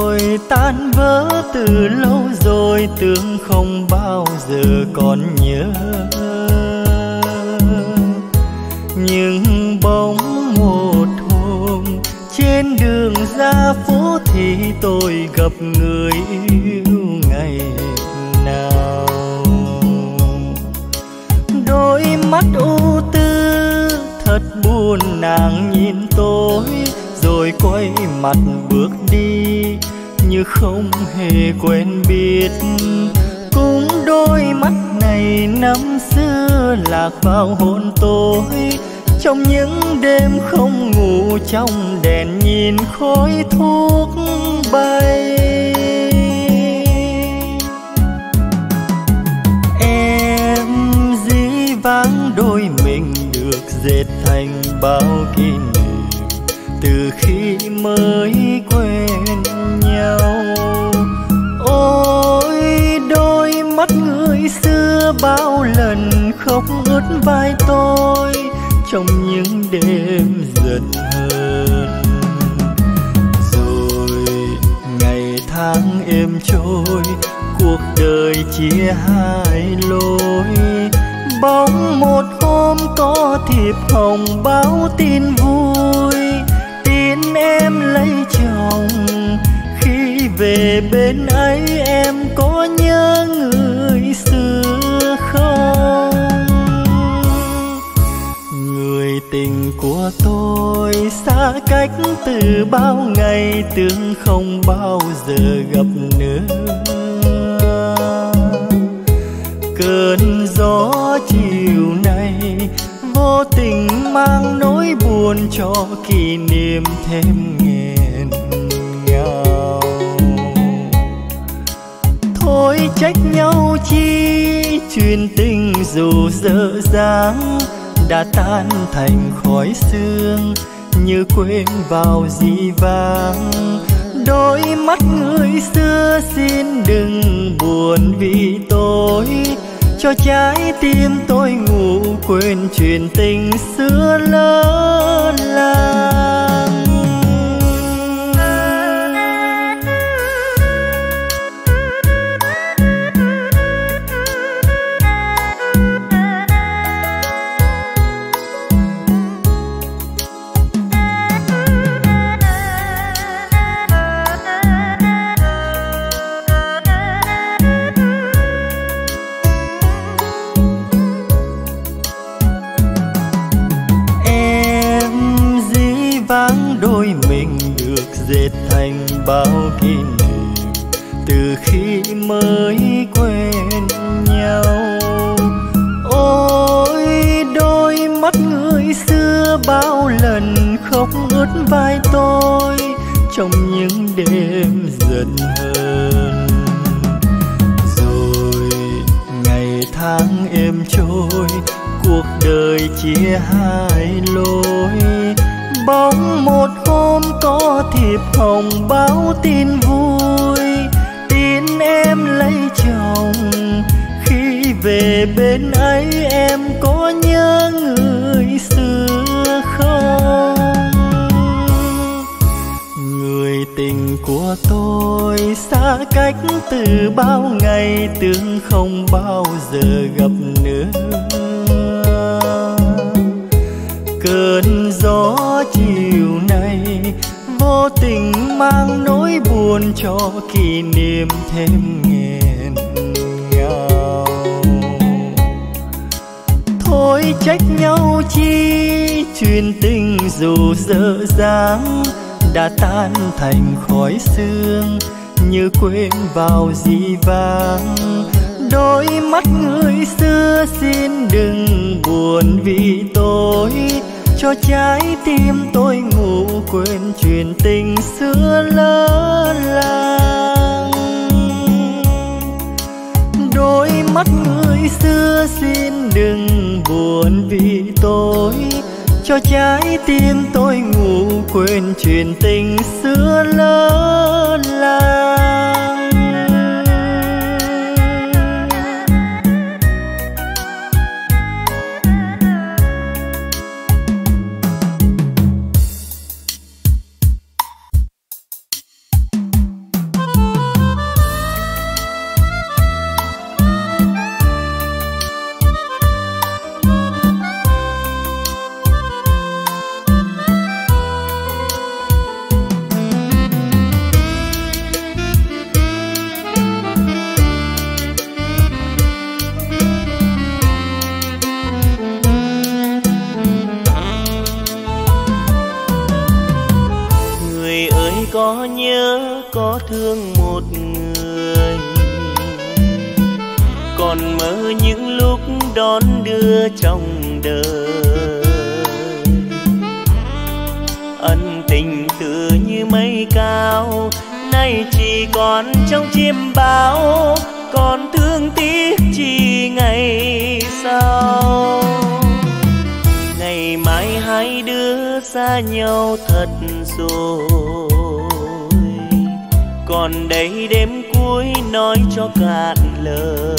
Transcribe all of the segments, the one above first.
tôi tan vỡ từ lâu rồi, tưởng không bao giờ còn nhớ. Nhưng bóng một hôm trên đường ra phố thì tôi gặp người yêu ngày nào. Đôi mắt u tư thật buồn, nàng nhìn tôi rồi quay mặt bước đi như không hề quen biết. Cũng đôi mắt này năm xưa lạc vào hồn tôi trong những đêm không ngủ, trong đèn nhìn khói thuốc bay. Em dĩ vãng đôi mình được dệt thành bao kỷ niệm từ khi mới quen nhau ôi, đôi mắt người xưa bao lần khóc ướt vai tôi, trong những đêm giận hờn. Rồi ngày tháng êm trôi, cuộc đời chia hai lối. Bóng một hôm có thiệp hồng báo tin vui, tin em lấy chồng về bên ấy em có nhớ người xưa không? Người tình của tôi xa cách từ bao ngày tương không bao giờ gặp nữa. Cơn gió chiều nay vô tình mang nỗi buồn cho kỷ niệm thêm nghẹn thôi trách nhau chi chuyện tình dù dở dáng đã tan thành khói sương như quên vào dĩ vàng đôi mắt người xưa xin đừng buồn vì tôi, cho trái tim tôi ngủ quên chuyện tình xưa lớn từ khi mới quen nhau. Ôi, đôi mắt người xưa bao lần khóc ướt vai tôi, trong những đêm giận hờn. Rồi ngày tháng êm trôi, cuộc đời chia hai lối. Bóng một hôm có thiệp hồng báo tin về bên ấy em có nhớ người xưa không? Người tình của tôi xa cách từ bao ngày tương không bao giờ gặp nữa. Cơn gió chiều nay vô tình mang nỗi buồn cho kỷ niệm thêm nghẹn trách nhau chi, chuyện tình dù dở dáng đã tan thành khói sương như quên vào dĩ vàng đôi mắt người xưa xin đừng buồn vì tôi, cho trái tim tôi ngủ quên chuyện tình xưa lỡ làng đôi mắt người xưa xin đừng buồn vì tôi. Cho trái tim tôi ngủ quên chuyện tình xưa lỡ làng có nhớ, có thương một người. Còn mơ những lúc đón đưa trong đời. Ân tình tự như mây cao, nay chỉ còn trong chim bao còn thương tiếc chi ngày sau. Ngày mai hai đứa xa nhau thật rồi còn đây đêm cuối nói cho cạn lời.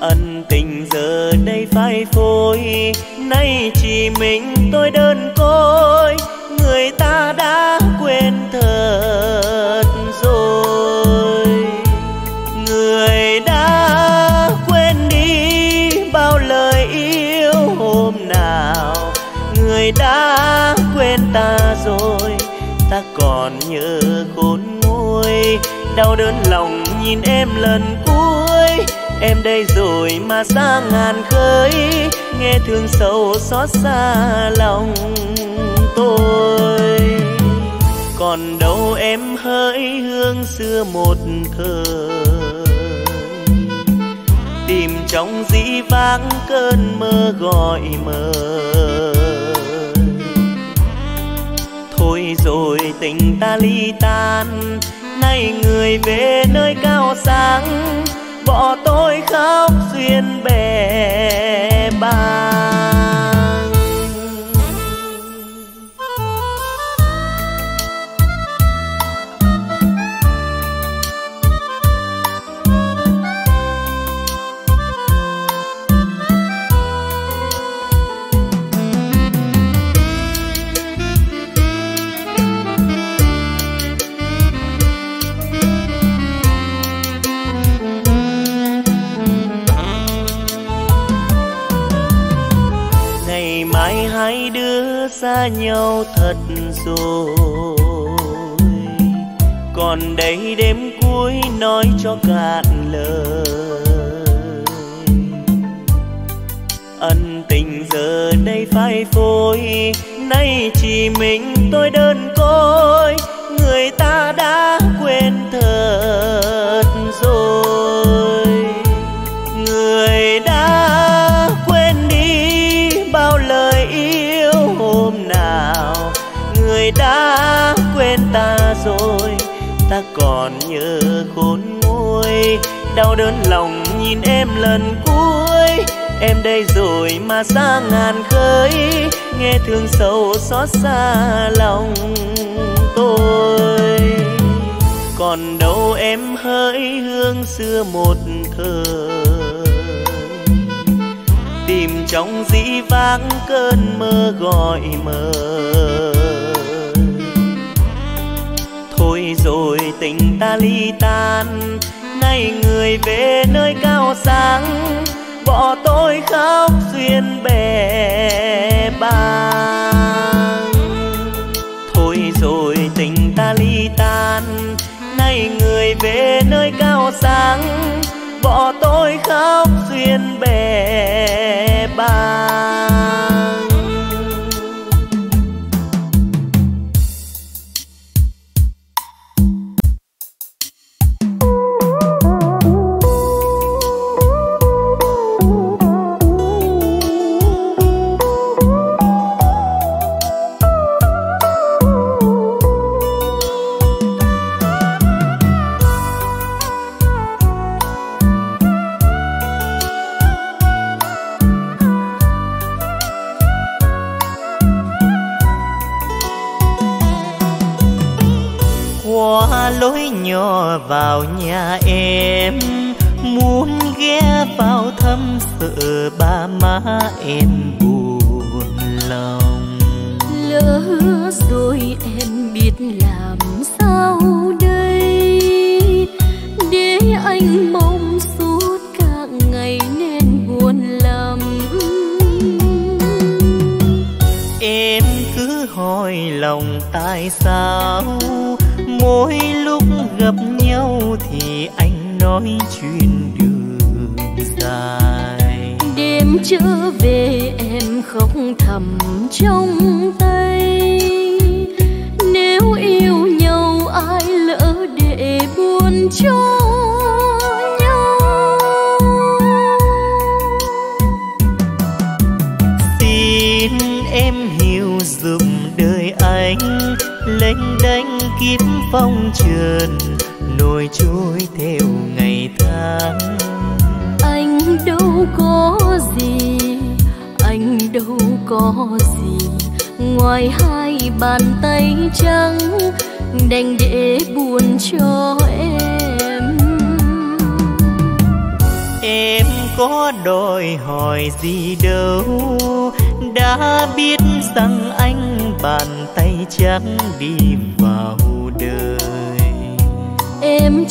Ân tình giờ đây phai phôi, nay chỉ mình tôi đơn côi. Người ta đã quên thật rồi. Người đã quên đi bao lời yêu hôm nào. Người đã quên ta rồi còn nhớ khốn nguôi. Đau đớn lòng nhìn em lần cuối. Em đây rồi mà xa ngàn khơi. Nghe thương sâu xót xa lòng tôi. Còn đâu em hỡi hương xưa một thời tìm trong dĩ vãng cơn mơ gọi mời thôi rồi tình ta ly tan. Nay người về nơi cao sáng, bỏ tôi khóc duyên bè bàng xa nhau thật rồi. Còn đây đêm cuối nói cho cạn lời. Ân tình giờ đây phai phôi, nay chỉ mình tôi đơn côi. Người ta đã quên thời ta rồi, ta còn nhớ khốn nguôi. Đau đớn lòng nhìn em lần cuối, em đây rồi mà xa ngàn khơi. Nghe thương sâu xót xa lòng tôi. Còn đâu em hỡi hương xưa một thời. Tìm trong dĩ vãng cơn mơ gọi mời thôi rồi tình ta ly tan. Nay người về nơi cao sáng, bỏ tôi khóc duyên bè bàng. Thôi rồi tình ta ly tan, nay người về nơi cao sáng, bỏ tôi khóc duyên bè bàng. Qua lối nhỏ vào nhà em muốn ghé vào thăm sợ ba má em buồn lòng. Lỡ rồi em biết làm sao đây? Để anh mong suốt cả ngày nên buồn lắm em cứ hỏi lòng tại sao mỗi lúc gặp nhau thì anh nói chuyện đường dài. Đêm trở về em khóc thầm trong tay. Nếu yêu nhau ai lỡ để buồn cho phong trần nổi trôi theo ngày tháng. Anh đâu có gì anh đâu có gì. Ngoài hai bàn tay trắng đành để buồn cho em. Em có đòi hỏi gì đâu đã biết rằng anh bàn tay trắng đi vào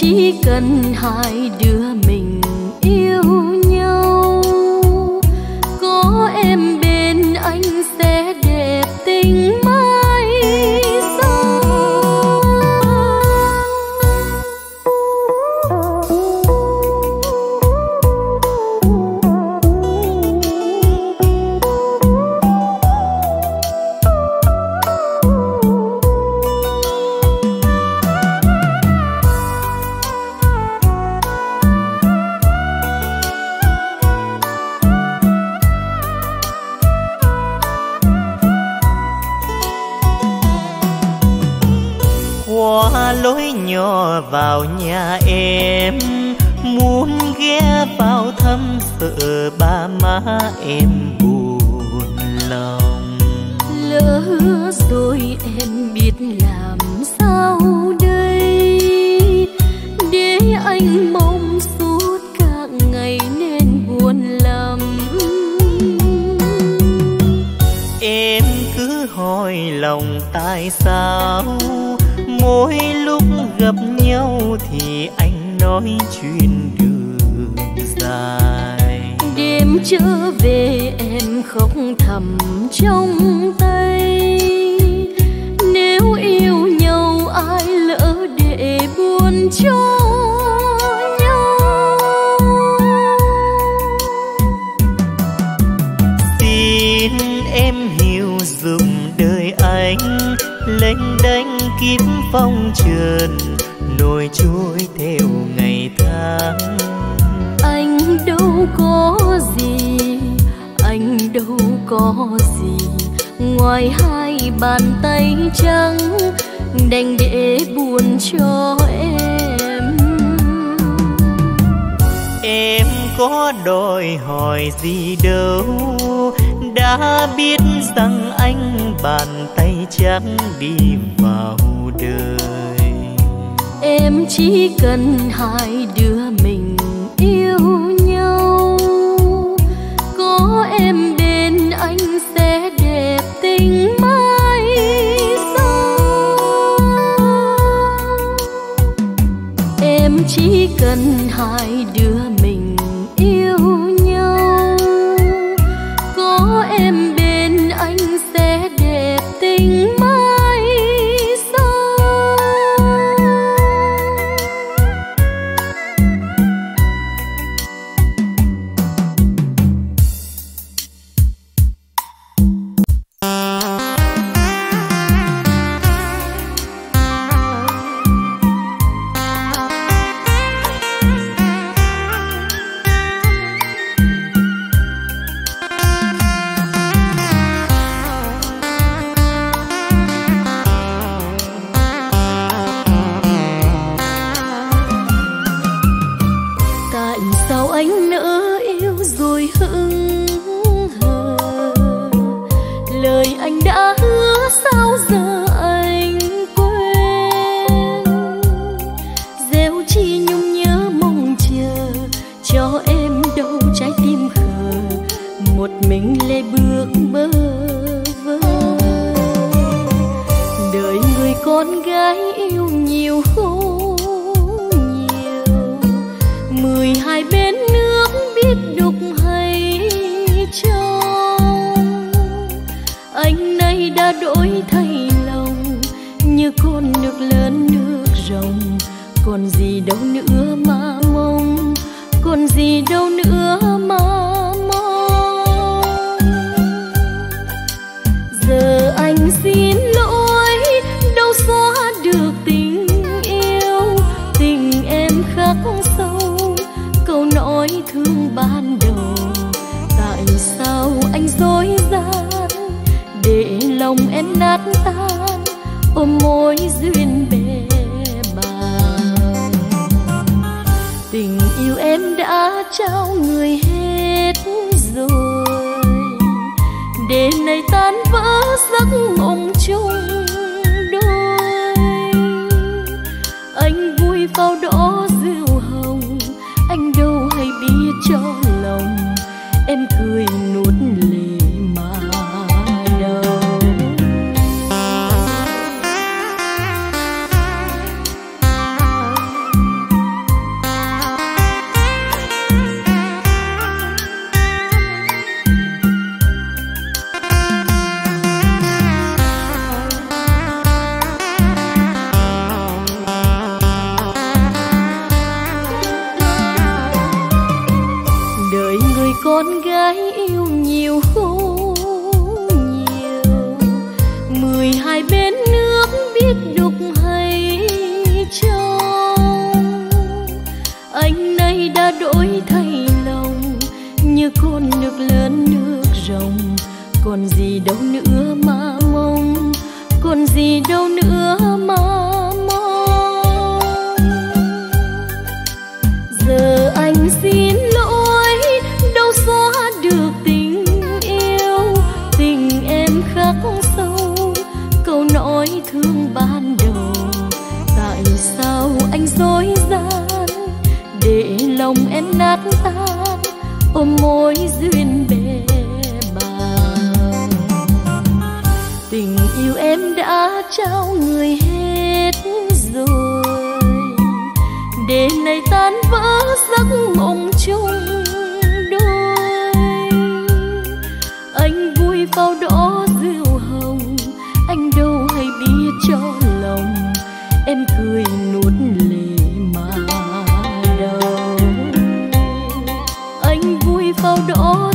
chỉ cần hai đứa mình yêu nhau. Có em vào nhà em muốn ghé vào thăm sợ ba má em buồn lòng. Lỡ hứa rồi em biết làm sao đây? Để anh mong suốt cả ngày nên buồn lắm em cứ hỏi lòng tại sao mỗi lúc gặp nhau thì anh nói chuyện đường dài. Đêm trở về em khóc thầm trong tay. Trần nổi trôi theo ngày tháng. Anh đâu có gì anh đâu có gì. Ngoài hai bàn tay trắng đành để buồn cho em. Em có đòi hỏi gì đâu đã biết rằng anh bàn tay trắng đi vào đời em chỉ cần hai đứa mình yêu nhau. Có em bên anh sẽ đẹp tình mãi sau em chỉ cần hai đứa mình nay thay lòng, như con nước lớn nước rồng còn gì đâu nữa mà mong, còn gì đâu nữa lòng em nát tan, ôm mối duyên bề bàng. Tình yêu em đã trao người hết rồi đêm nay tan vỡ giấc mộng chung đôi. Anh vui vào đó rượu hồng, anh đâu hay biết cho lòng em cười còn gì đâu nữa em đã trao người hết rồi. Để này tan vỡ giấc mộng chung đôi. Anh vui vào đó rượu hồng, anh đâu hay biết cho lòng. Em cười nuốt lệ mà đau. Anh vui vào đó